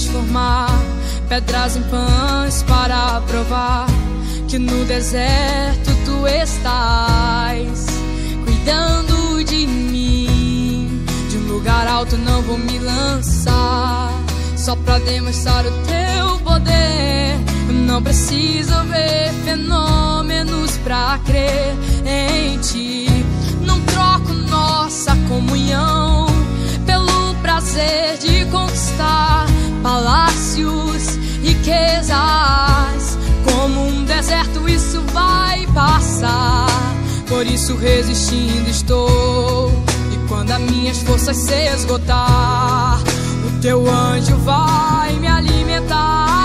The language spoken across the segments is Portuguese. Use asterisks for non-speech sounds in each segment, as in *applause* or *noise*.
transformar pedras em pães para provar que no deserto tu estás cuidando de mim. De um lugar alto não vou me lançar só pra demonstrar o teu poder. Não preciso ver fenômenos pra crer em ti. Não troco nossa comunhão pelo prazer de conquistar palácios, riquezas. Como um deserto, isso vai passar. Por isso, resistindo estou. E quando as minhas forças se esgotar, o teu anjo vai me alimentar.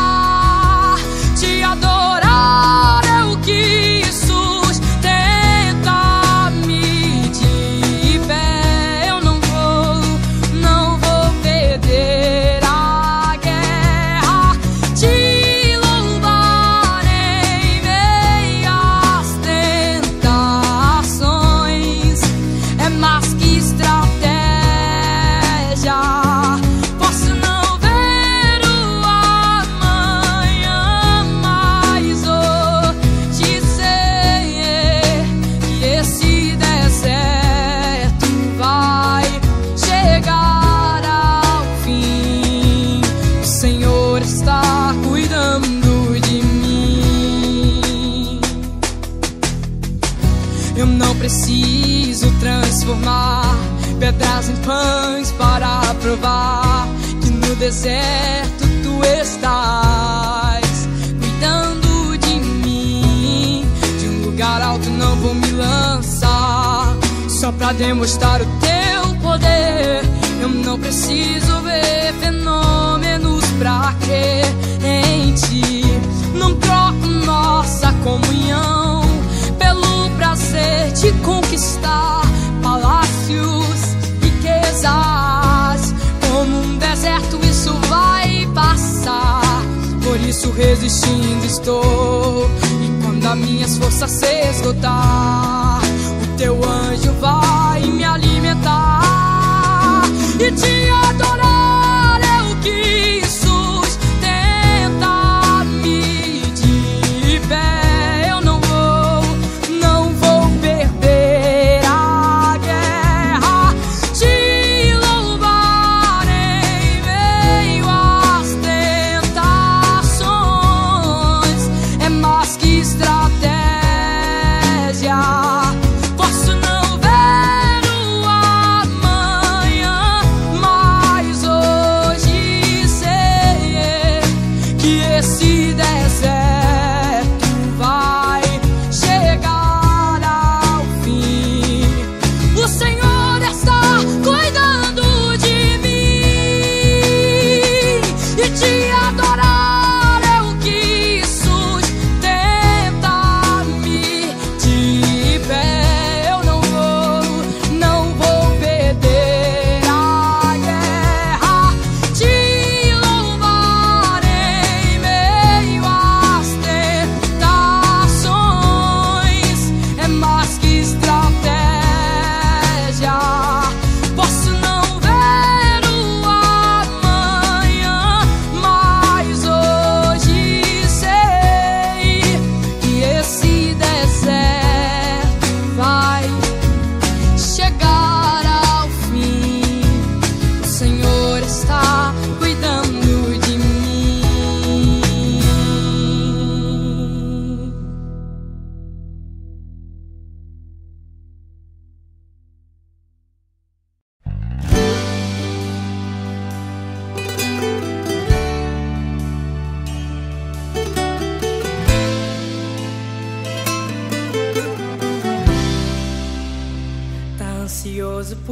Demonstrar o teu poder. Eu não preciso ver fenômenos pra crer em ti. Não troco nossa comunhão pelo prazer de conquistar palácios, riquezas. Como um deserto, isso vai passar. Por isso, resistindo estou. E quando as minhas forças se esgotar,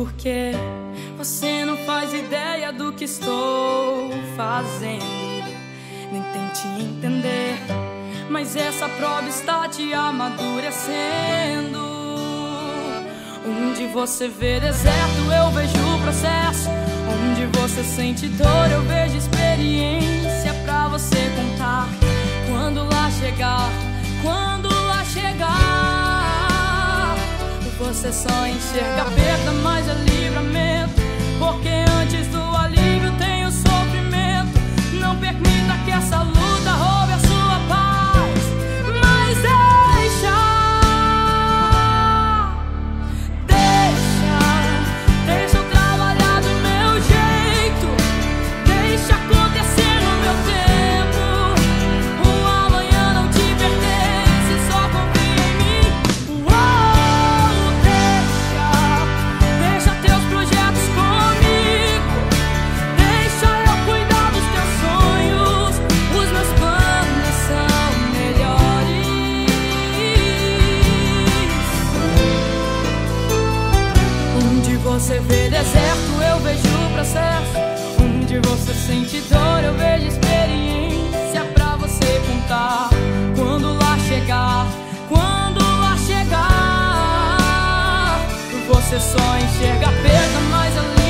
porque você não faz ideia do que estou fazendo. Nem tente entender, mas essa prova está te amadurecendo. Onde você vê deserto, eu vejo processo. Onde você sente dor, eu vejo experiência pra você contar. Quando lá chegar, quando lá chegar, você só enxerga perda, mas é livramento. Porque antes do alívio tem o sofrimento. Não permita que essa luta roube. vê deserto, eu vejo processo. Onde você sente dor, eu vejo experiência pra você contar. Quando lá chegar, quando lá chegar, você só enxerga perda, mas além.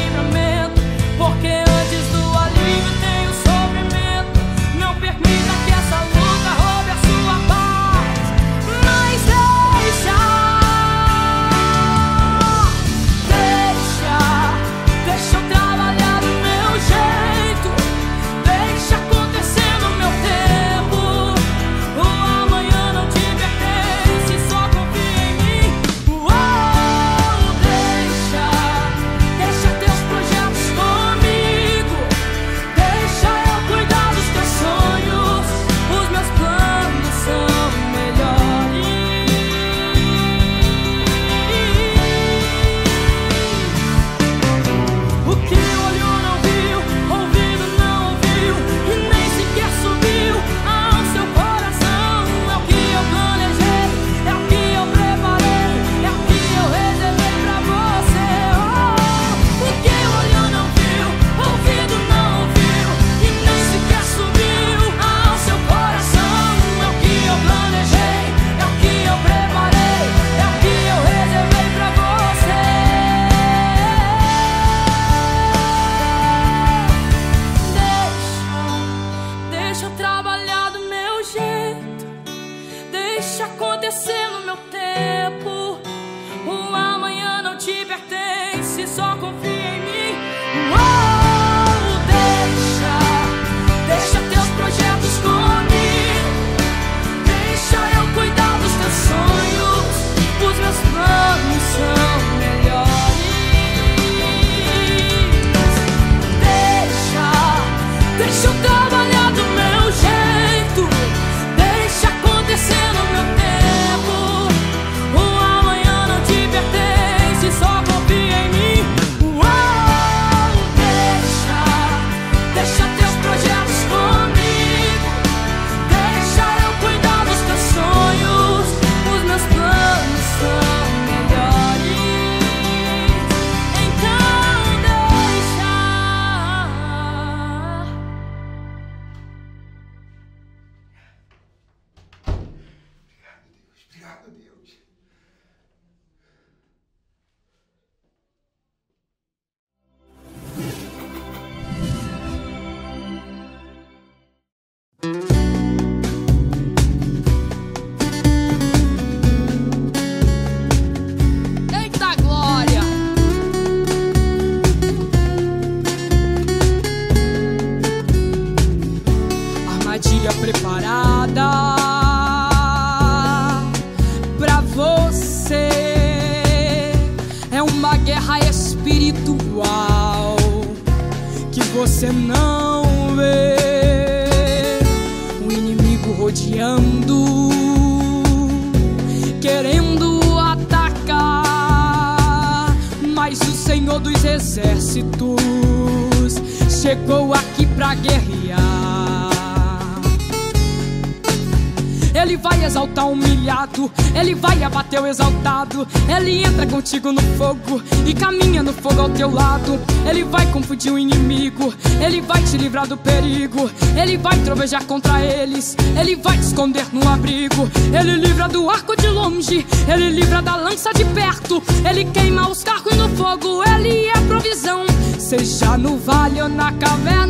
Trovejar contra eles, ele vai te esconder no abrigo. Ele livra do arco de longe, ele livra da lança de perto. Ele queima os carros no fogo, ele é provisão. Seja no vale ou na caverna,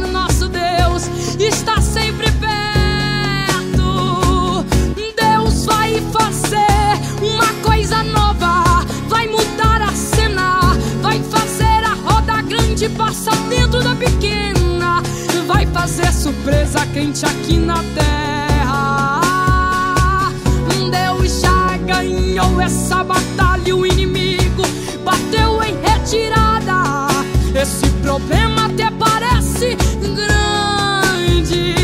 fazer surpresa quente aqui na terra. Deus já ganhou essa batalha, o inimigo bateu em retirada. Esse problema até parece grande,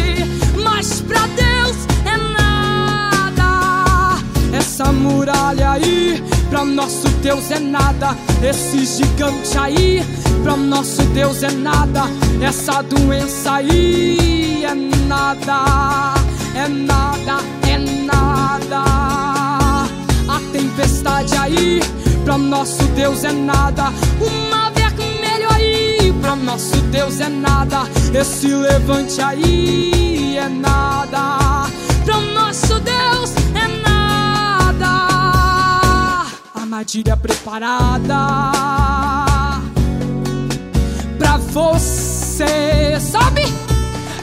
mas pra Deus é nada. Essa muralha aí, pra nosso Deus é nada. Esse gigante aí, pra nosso Deus é nada. Essa doença aí é nada, é nada, é nada. A tempestade aí, pra nosso Deus é nada. O mar vermelho aí, pra nosso Deus é nada. Esse levante aí é nada. Pra nosso Deus é nada. Armadilha preparada você, sabe?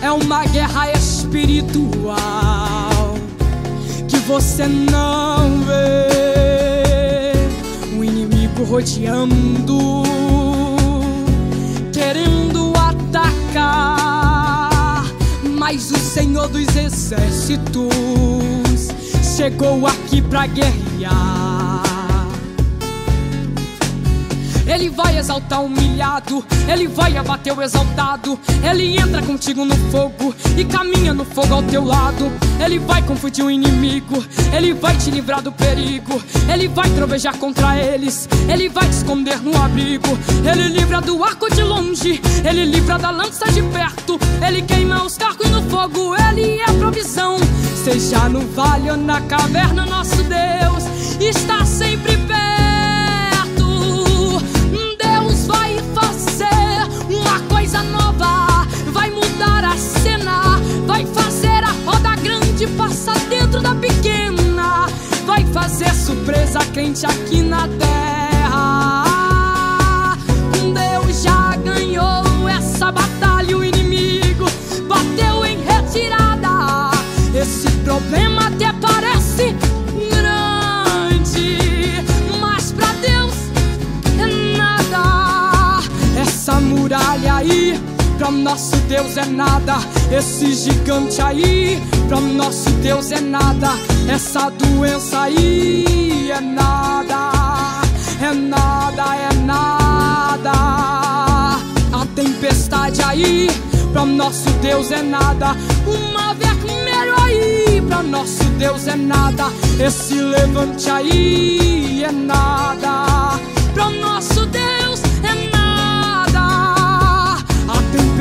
É uma guerra espiritual que você não vê. O inimigo rodeando, querendo atacar. Mas o Senhor dos Exércitos chegou aqui pra guerrear. Ele vai exaltar o humilhado, ele vai abater o exaltado. Ele entra contigo no fogo e caminha no fogo ao teu lado. Ele vai confundir o inimigo, ele vai te livrar do perigo. Ele vai trovejar contra eles, ele vai te esconder no abrigo. Ele livra do arco de longe, ele livra da lança de perto. Ele queima os carros no fogo, ele é provisão. Seja no vale ou na caverna, nosso Deus está sempre surpresa quente aqui na terra. Deus já ganhou essa batalha, o inimigo bateu em retirada. Esse problema até parece grande, mas pra Deus é nada. Essa muralha aí, pra nosso Deus é nada. Esse gigante aí, pra nosso Deus é nada. Essa doença aí é nada, é nada, é nada. A tempestade aí, pra nosso Deus é nada. Uma vermelho aí, pra nosso Deus é nada. Esse levante aí é nada, pra nosso Deus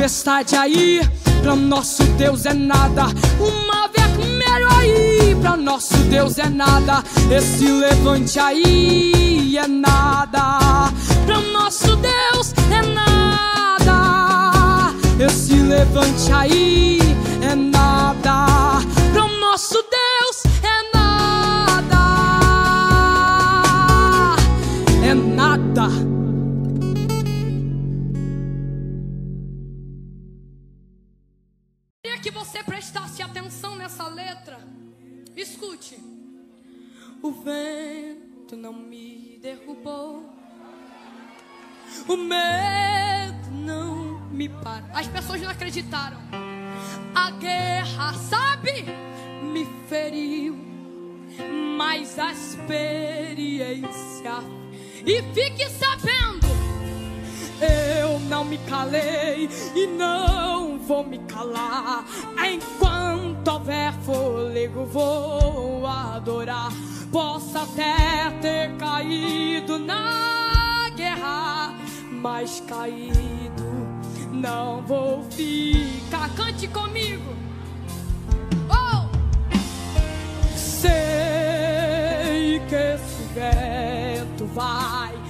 tempestade aí, pra nosso Deus é nada. Uma vermelho aí, pra nosso Deus é nada. Esse levante aí é nada, pra nosso Deus é nada. Esse levante aí é nada, atenção nessa letra. Escute. O vento não me derrubou. O medo não me para. As pessoas não acreditaram. A guerra, sabe, me feriu. Mas a experiência. E fique sabendo. Eu não me calei e não vou me calar. Enquanto houver fôlego, vou adorar. Posso até ter caído na guerra, mas caído não vou ficar. Cante comigo. Oh! Sei que esse vento vai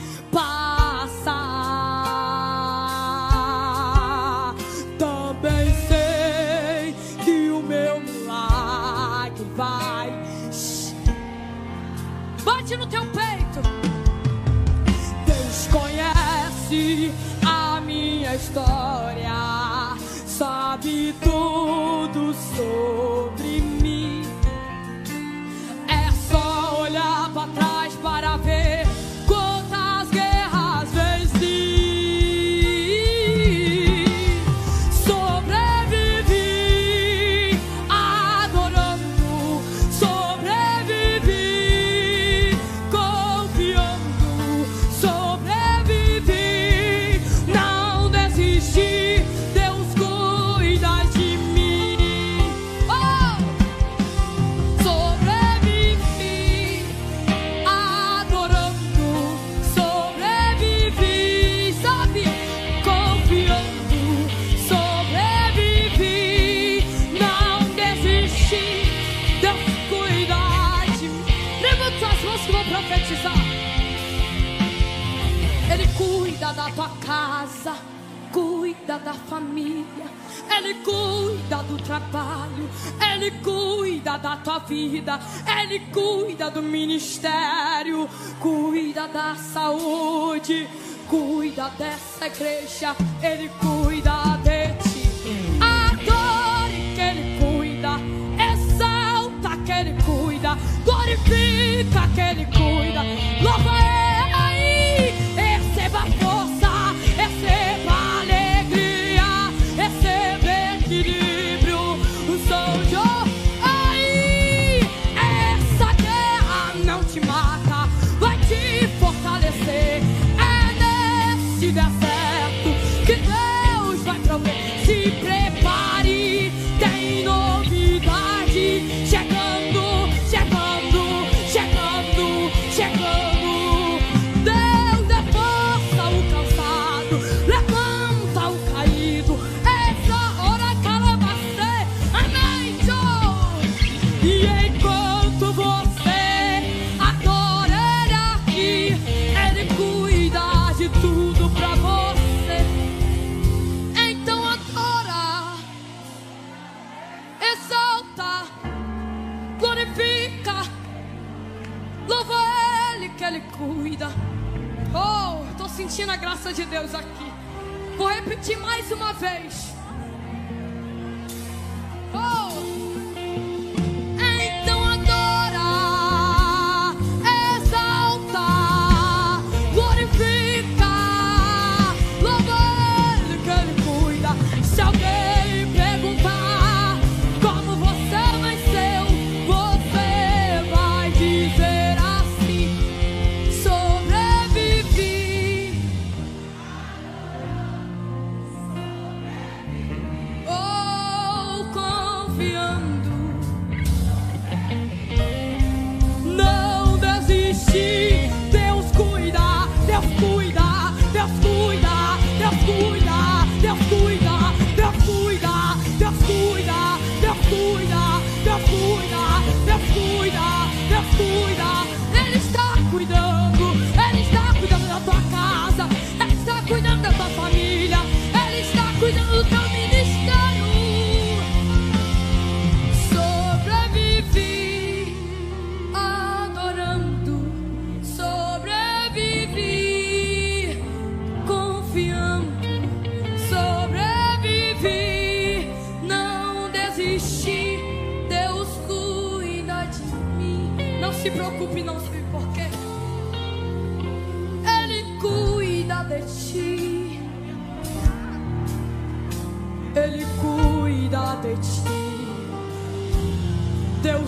Ele cuida do trabalho, Ele cuida da tua vida, Ele cuida do ministério, cuida da saúde, cuida dessa igreja, Ele cuida de ti. Adore que Ele cuida, exalta que Ele cuida, glorifica que Ele cuida, graça de Deus aqui. Vou repetir mais uma vez.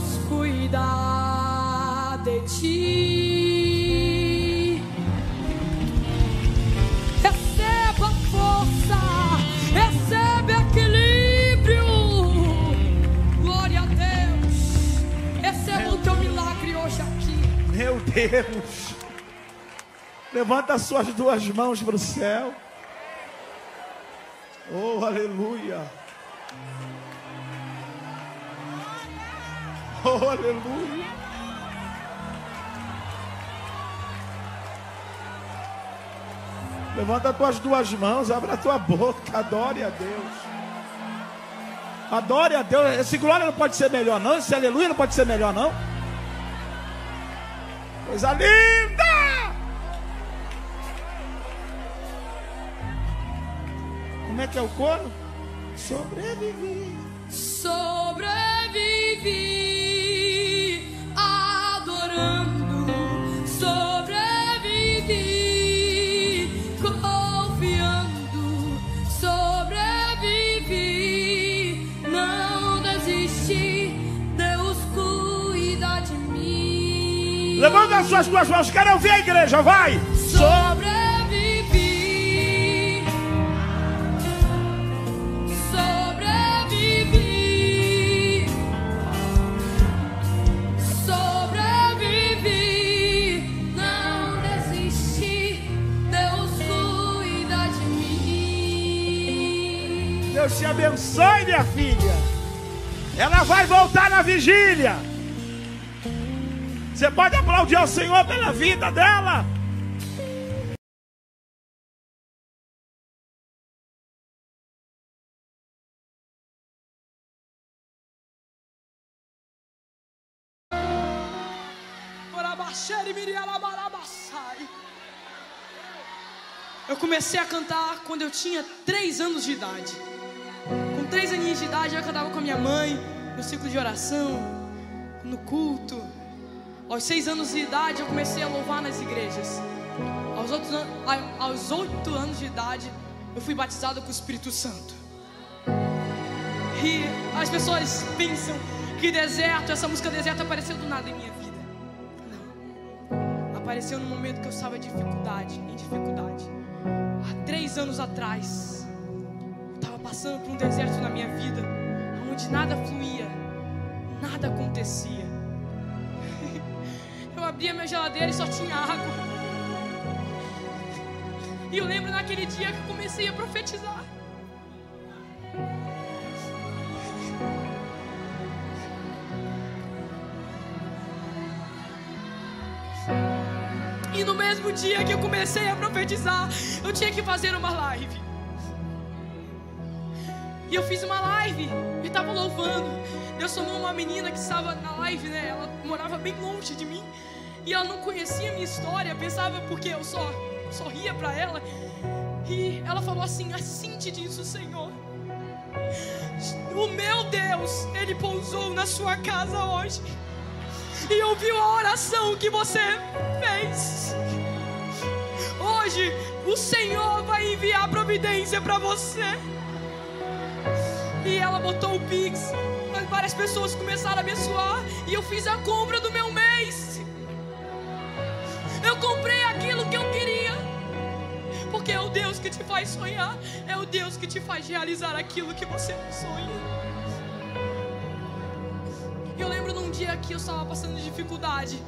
Deus cuida de ti. Receba força, recebe equilíbrio. Glória a Deus. Receba o teu milagre hoje aqui. Meu Deus. Levanta as suas duas mãos para o céu. Oh, aleluia. Oh, *laughs* aleluia. Levanta as tuas duas mãos, abre a tua boca, adore a Deus. Adore a Deus. Esse glória não pode ser melhor, não. Esse aleluia não pode ser melhor, não. Coisa linda! Como é que é o coro? Sobrevivi. Sobrevivi Levanta as suas duas mãos. Quero ouvir a igreja, vai. Sobrevivi. Sobrevivi. Sobrevivi. Não desisti. Deus cuida de mim. Deus te abençoe, minha filha. Ela vai voltar na vigília. Você pode aplaudir ao Senhor pela vida dela. Eu comecei a cantar quando eu tinha três anos de idade. Com três aninhos de idade, eu cantava com a minha mãe, no ciclo de oração, no culto. Aos seis anos de idade eu comecei a louvar nas igrejas. Aos, outros, aos oito anos de idade eu fui batizado com o Espírito Santo. E as pessoas pensam que deserto, essa música deserto apareceu do nada em minha vida. Não. Apareceu no momento que eu estava em dificuldade, em dificuldade há três anos atrás, eu estava passando por um deserto na minha vida, onde nada fluía, nada acontecia. Abria minha geladeira e só tinha água. E eu lembro naquele dia que eu comecei a profetizar. E no mesmo dia que eu comecei a profetizar, eu tinha que fazer uma live. E eu fiz uma live e estava louvando. Deus chamou uma menina que estava na live, né? Ela morava bem longe de mim. E ela não conhecia a minha história, pensava porque eu só sorria para ela. E ela falou assim: Assim te diz o Senhor. O meu Deus, Ele pousou na sua casa hoje e ouviu a oração que você fez. Hoje o Senhor vai enviar providência para você. E ela botou o Pix, várias pessoas começaram a abençoar e eu fiz a compra do meu que te faz sonhar, é o Deus que te faz realizar aquilo que você sonha. Eu lembro num dia que eu estava passando dificuldade.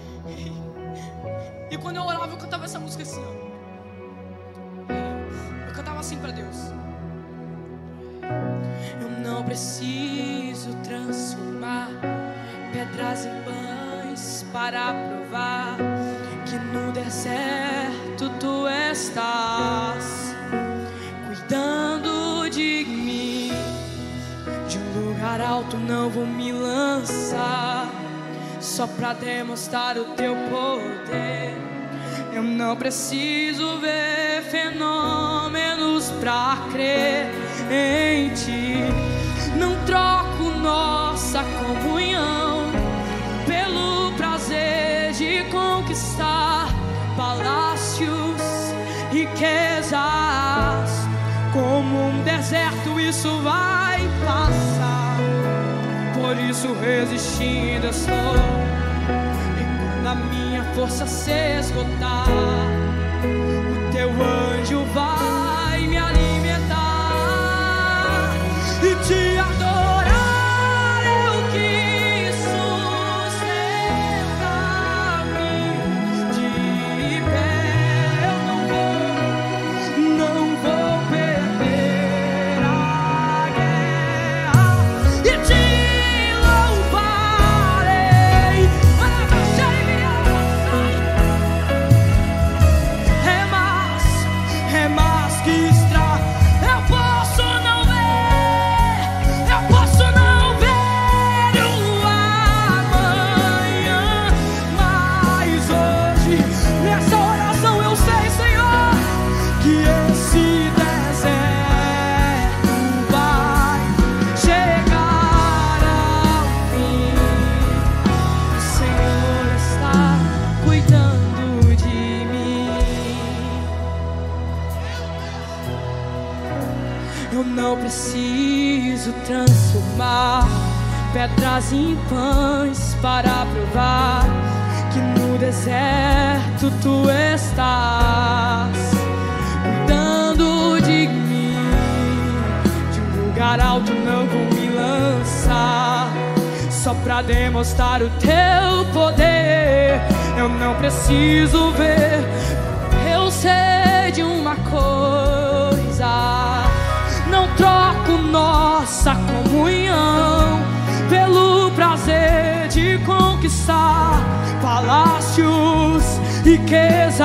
E quando eu orava, eu cantava essa música assim, ó. Eu cantava assim para Deus. Eu não preciso transformar pedras em pães para provar que no deserto tu estás de mim. De um lugar alto não vou me lançar só pra demonstrar o teu poder. Eu não preciso ver fenômenos pra crer em ti. Não troco nossa comunhão Deserto, isso vai passar. Por isso, resistindo estou. E quando a minha força se esgotar, preciso transformar pedras em pães para provar que no deserto tu estás cuidando de mim. De um lugar alto não vou me lançar só pra demonstrar o teu poder. Eu não preciso ver, troco nossa comunhão pelo prazer de conquistar palácios, riquezas.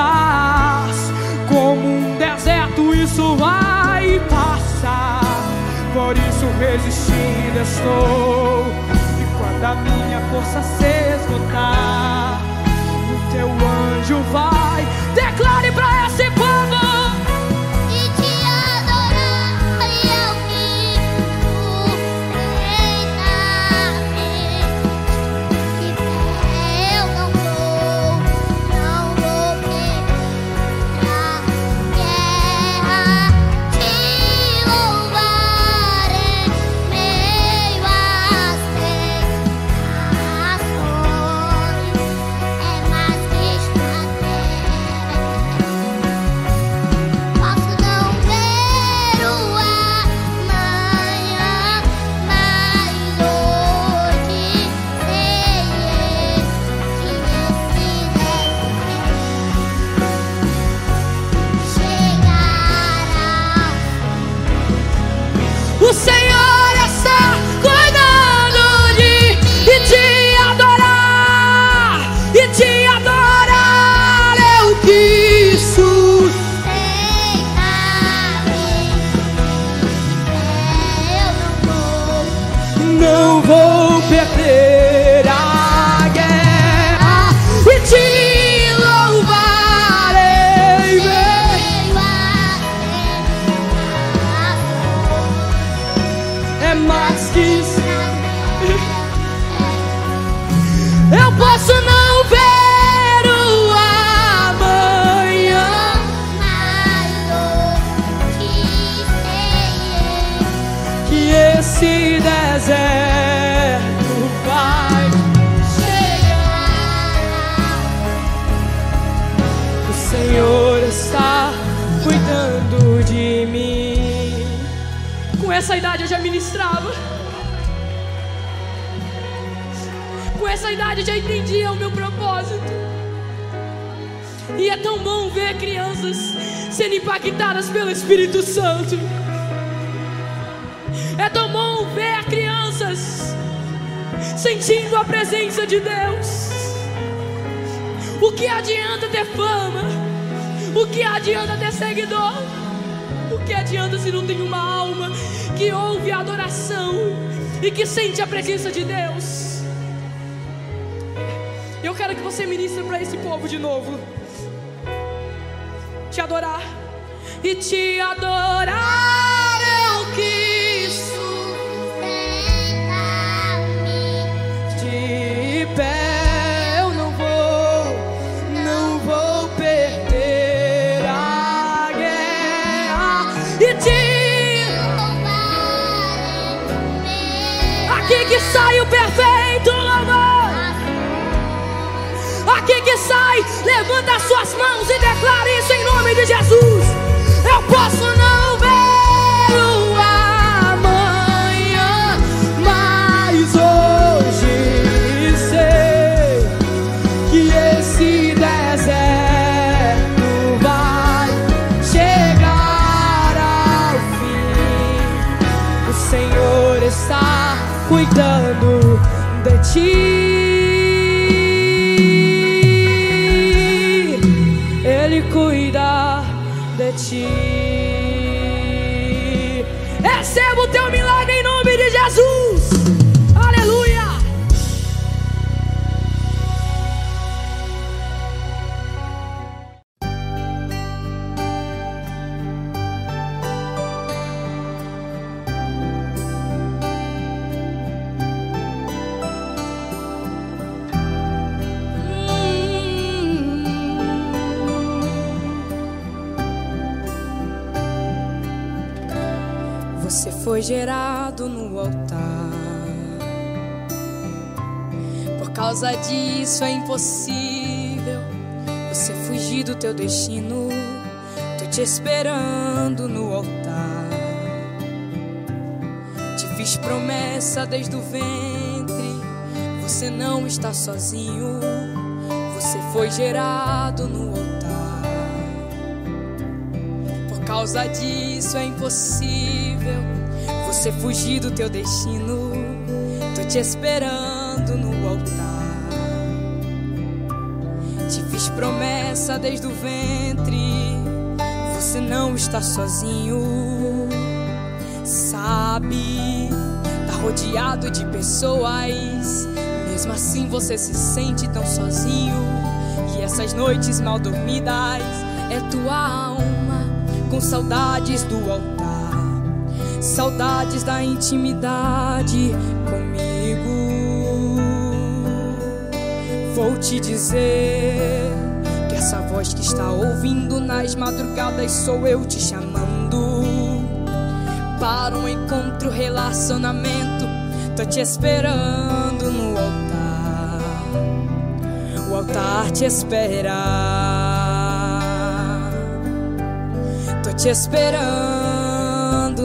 Como um deserto, isso vai passar. Por isso resistindo estou. E quando a minha força se esgotar, o teu anjo vai. Declare pra está cuidando de mim. Com essa idade eu já ministrava. Com essa idade eu já entendia o meu propósito. E é tão bom ver crianças sendo impactadas pelo Espírito Santo. É tão bom ver crianças sentindo a presença de Deus. O que adianta ter fama? O que adianta ter seguidor? O que adianta se não tem uma alma que ouve a adoração e que sente a presença de Deus? Eu quero que você ministre para esse povo de novo. Te adorar e te adorar aqui que sai, levanta as suas mãos e declara isso em nome de Jesus. Eu posso não ver o amanhã, mas hoje sei que esse deserto vai chegar ao fim. O Senhor está cuidando de ti. De ti. Receba o teu milagre causa disso é impossível você fugir do teu destino. Tô te esperando no altar. Te fiz promessa desde o ventre. Você não está sozinho. Você foi gerado no altar. Por causa disso é impossível você fugir do teu destino. Tô te esperando Fiz promessa desde o ventre. Você não está sozinho. Sabe, tá rodeado de pessoas. Mesmo assim você se sente tão sozinho. E Nessas noites mal dormidas é tua alma com saudades do altar, saudades da intimidade comigo. Vou te dizer essa voz que está ouvindo nas madrugadas sou eu te chamando para um encontro, relacionamento. Tô te esperando no altar. O altar te espera. Tô te esperando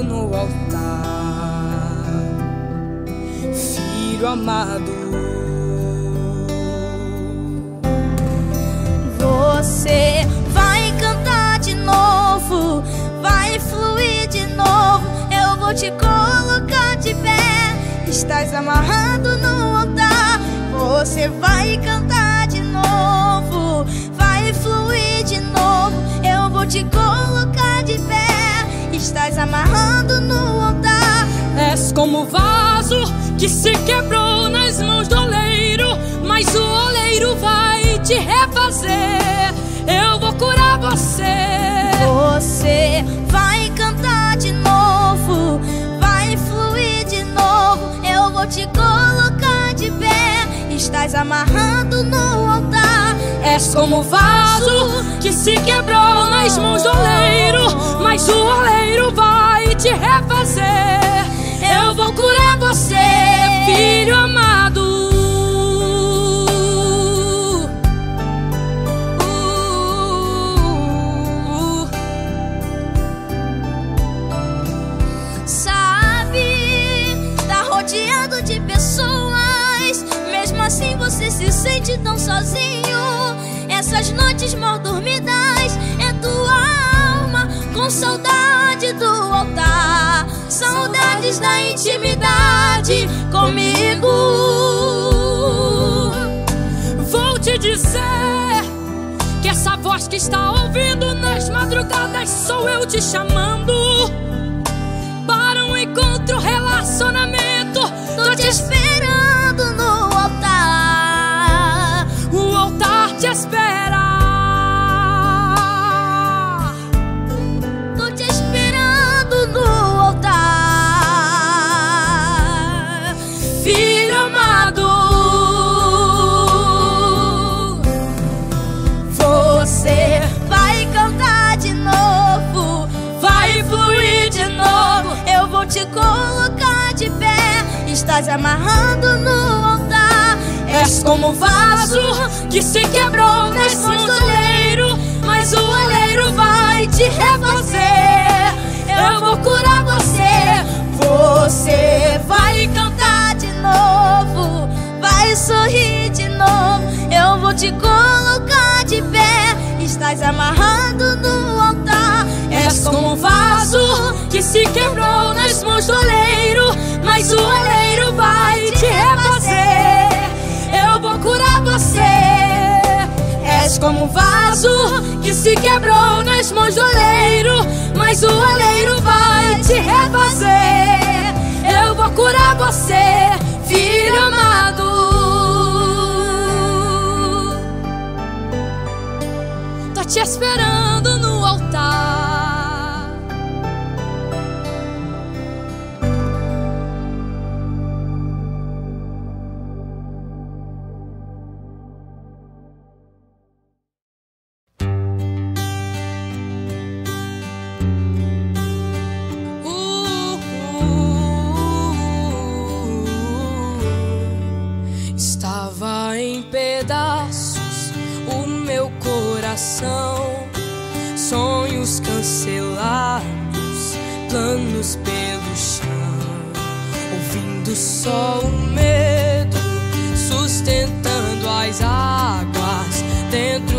no altar. Filho amado. Você vai cantar de novo, vai fluir de novo. Eu vou te colocar de pé. Estás amarrado no altar. Você vai cantar de novo, vai fluir de novo. Eu vou te colocar de pé. Estás amarrado no altar. És como vaso que se quebrou refazer. Eu vou curar você. Você vai cantar de novo, vai fluir de novo. Eu vou te colocar de pé. Estás amarrado no altar. És como vaso que se quebrou nas mãos do oleiro, mas o oleiro vai te refazer. Eu vou curar você, filho amado. Se sente tão sozinho. Essas noites mal dormidas é tua alma com saudade do altar. Saudades da intimidade comigo. Vou te dizer que essa voz que está ouvindo nas madrugadas sou eu te chamando para um encontro, relacionamento. Tô te esperando te espera. Tô te esperando no altar. Filho amado, Você vai cantar de novo, vai fluir de novo. eu vou te colocar de pé. Estás amarrando no altar. És como vaso que se quebrou nas mãos do oleiro, mas o oleiro vai te refazer. Eu vou curar você. Você vai cantar de novo, vai sorrir de novo. Eu vou te colocar de pé. Estás amarrado no altar. És como um vaso que se quebrou nas mãos do oleiro, mas o oleiro vai te refazer. Como um vaso que se quebrou nas mãos do oleiro, mas o oleiro vai te refazer. Eu vou curar você, filho amado. Tô te esperando no altar. Coração, sonhos cancelados, planos pelo chão, ouvindo só o medo, sustentando as águas dentro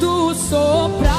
Tu sopra.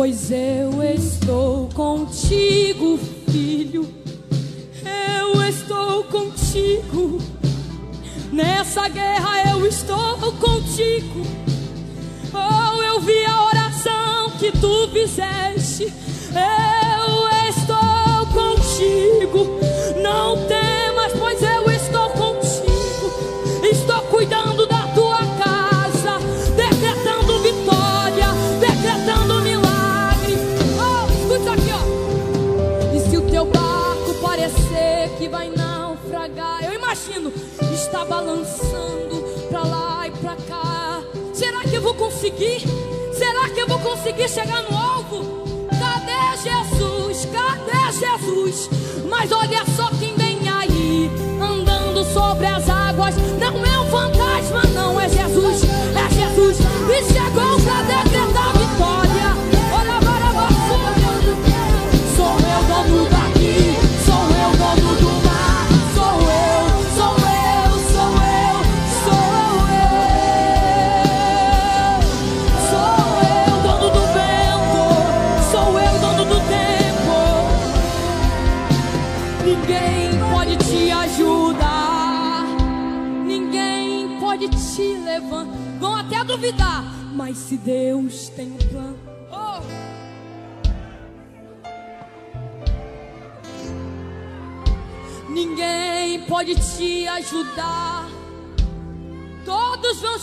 Pois eu estou que vai naufragar, eu imagino, está balançando pra lá e pra cá. Será que eu vou conseguir? Será que eu vou conseguir chegar no alvo? Cadê Jesus? Cadê Jesus? Mas olha só quem vem aí, andando sobre as águas. Não é um fantasma, não é Jesus, é Jesus. E chegou duvidar, mas se Deus tem um plano. Oh! Ninguém pode te ajudar. Todos vão,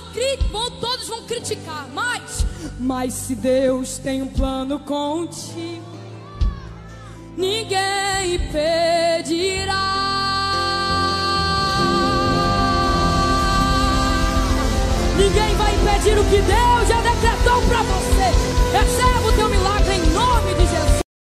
vão- todos vão criticar, mas, mas se Deus tem um plano contigo, ninguém impedirá. Ninguém vai impedir o que Deus já decretou para você. Receba o teu milagre em nome de Jesus.